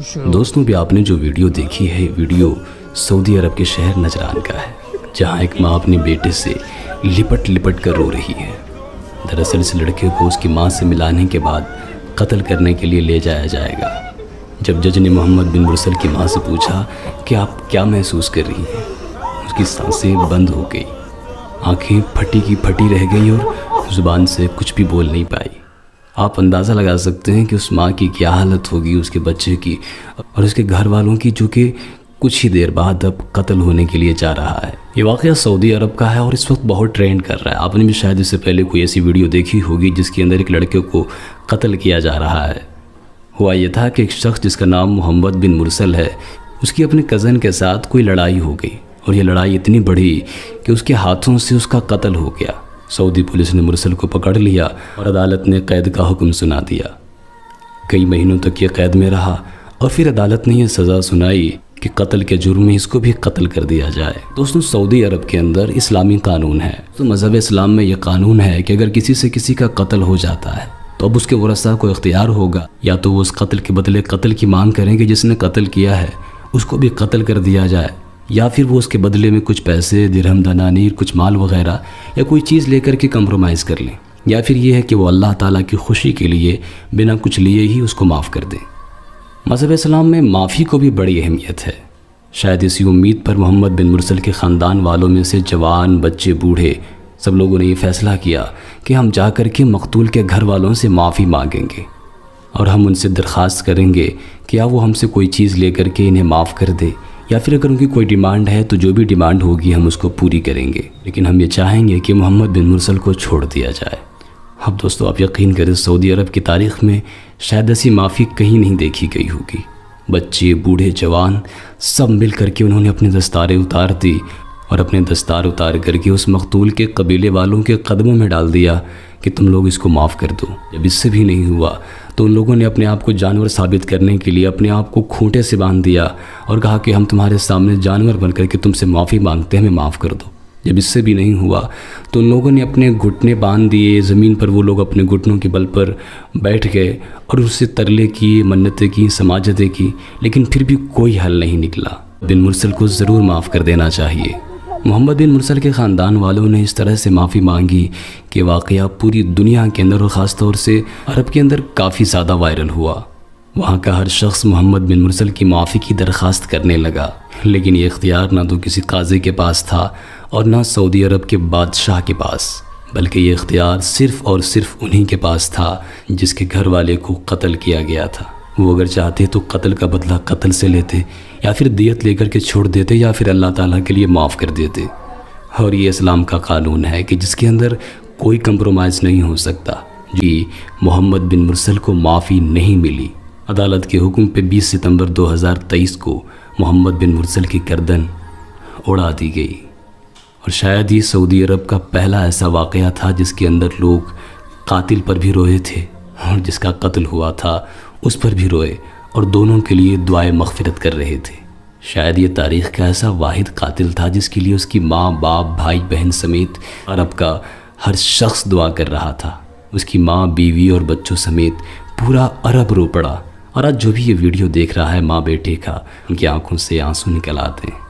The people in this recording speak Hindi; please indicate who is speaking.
Speaker 1: दोस्तों भी आपने जो वीडियो देखी है वीडियो सऊदी अरब के शहर नजरान का है, जहाँ एक माँ अपने बेटे से लिपट लिपट कर रो रही है। दरअसल इस लड़के को उसकी माँ से मिलाने के बाद कत्ल करने के लिए ले जाया जाएगा। जब जज ने मोहम्मद बिन मुरसल की माँ से पूछा कि आप क्या महसूस कर रही हैं, उसकी साँसें बंद हो गई, आँखें फटी की फटी रह गई और ज़ुबान से कुछ भी बोल नहीं पाई। आप अंदाज़ा लगा सकते हैं कि उस माँ की क्या हालत होगी, उसके बच्चे की, और उसके घर वालों की, जो कि कुछ ही देर बाद अब कत्ल होने के लिए जा रहा है। ये वाक़ सऊदी अरब का है और इस वक्त बहुत ट्रेंड कर रहा है। आपने भी शायद इससे पहले कोई ऐसी वीडियो देखी होगी जिसके अंदर एक लड़के को कत्ल किया जा रहा है। हुआ यह था कि एक शख्स जिसका नाम मोहम्मद बिन मुरसल है, उसकी अपने कज़न के साथ कोई लड़ाई हो गई, और ये लड़ाई इतनी बढ़ी कि उसके हाथों से उसका कत्ल हो गया। सऊदी पुलिस ने मुरसल को पकड़ लिया और अदालत ने कैद का हुक्म सुना दिया। कई महीनों तक ये कैद में रहा और फिर अदालत ने यह सज़ा सुनाई कि कत्ल के जुर्म में इसको भी कत्ल कर दिया जाए। दोस्तों, सऊदी अरब के अंदर इस्लामी कानून है। तो मज़हब इस्लाम में यह कानून है कि अगर किसी से किसी का कत्ल हो जाता है तो अब उसके वरसा को इख्तियार होगा। या तो वो उस कत्ल के बदले कत्ल की मांग करेंगे जिसने कत्ल किया है, उसको भी कत्ल कर दिया जाए। या फिर वो उसके बदले में कुछ पैसे, दिरहम, दनानीर, कुछ माल वगैरह, या कोई चीज़ लेकर के कंप्रोमाइज़ कर लें। या फिर ये है कि वो अल्लाह ताला की खुशी के लिए बिना कुछ लिए ही उसको माफ़ कर दें। मज़हब इस्लाम में माफ़ी को भी बड़ी अहमियत है। शायद इसी उम्मीद पर मोहम्मद बिन मुरसल के ख़ानदान वालों में से जवान, बच्चे, बूढ़े, सब लोगों ने ये फ़ैसला किया कि हम जा कर के मकतूल के घर वालों से माफ़ी मांगेंगे और हम उनसे दरख्वास्त करेंगे कि वो हमसे कोई चीज़ लेकर के इन्हें माफ़ कर दे। या फिर अगर उनकी कोई डिमांड है तो जो भी डिमांड होगी हम उसको पूरी करेंगे। लेकिन हम ये चाहेंगे कि मोहम्मद बिन मुरसल को छोड़ दिया जाए। अब दोस्तों, आप यकीन करें, सऊदी अरब की तारीख़ में शायद ऐसी माफ़ी कहीं नहीं देखी गई होगी। बच्चे, बूढ़े जवान सब मिल करके उन्होंने अपने दस्तारें उतार दी और अपने दस्तार उतार करके उस मकतूल के कबीले वालों के कदमों में डाल दिया कि तुम लोग इसको माफ़ कर दो। जब इससे भी नहीं हुआ तो उन लोगों ने अपने आप को जानवर साबित करने के लिए अपने आप को खूंटे से बाँध दिया और कहा कि हम तुम्हारे सामने जानवर बन करके तुमसे माफ़ी मांगते हैं, हमें माफ़ कर दो। जब इससे भी नहीं हुआ तो उन लोगों ने अपने घुटने बाँध दिए, ज़मीन पर वो लोग अपने घुटनों के बल पर बैठ गए और उससे तरले किए मन्नतें की, समाजतें की, लेकिन फिर भी कोई हल नहीं निकला। बिन मुरसल को ज़रूर माफ़ कर देना चाहिए। मोहम्मद बिन मुरसल के ख़ानदान वालों ने इस तरह से माफ़ी मांगी कि वाक़ पूरी दुनिया के अंदर और ख़ास तौर से अरब के अंदर काफ़ी ज़्यादा वायरल हुआ। वहाँ का हर शख्स मोहम्मद बिन मुरसल की माफ़ी की दरख्वास्त करने लगा। लेकिन ये इख्तियार ना तो किसी काजी के पास था और ना सऊदी अरब के बादशाह के पास, बल्कि ये इख्तियार सिर्फ़ और सिर्फ़ उन्हीं के पास था जिसके घर वाले को कत्ल किया गया था। वो अगर चाहते तो कत्ल का बदला कत्ल से लेते, या फिर दियत लेकर के छोड़ देते, या फिर अल्लाह ताला के लिए माफ़ कर देते। और ये इस्लाम का कानून है कि जिसके अंदर कोई कंप्रोमाइज़ नहीं हो सकता। जी, मोहम्मद बिन मुरसल को माफ़ी नहीं मिली। अदालत के हुक्म पे 20 सितंबर 2023 को मोहम्मद बिन मुरसल की गर्दन उड़ा दी गई। और शायद ये सऊदी अरब का पहला ऐसा वाक़ था जिसके अंदर लोग कातिल पर भी रोए थे और जिसका कत्ल हुआ था उस पर भी रोए और दोनों के लिए दुआएँ मगफरत कर रहे थे। शायद ये तारीख़ का ऐसा वाहिद कातिल था जिसके लिए उसकी माँ, बाप, भाई, बहन समेत अरब का हर शख्स दुआ कर रहा था। उसकी माँ, बीवी और बच्चों समेत पूरा अरब रो पड़ा और आज जो भी ये वीडियो देख रहा है माँ बेटे का, उनकी आँखों से आँसू निकल आते हैं।